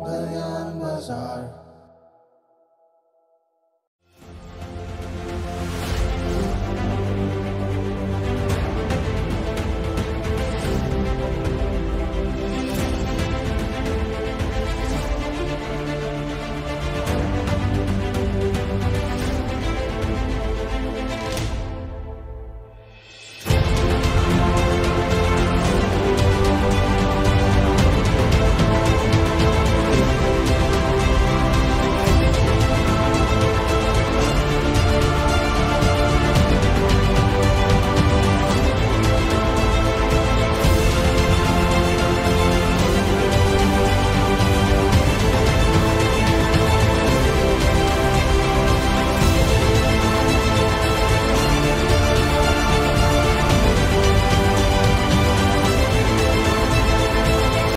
Galian Bazaar.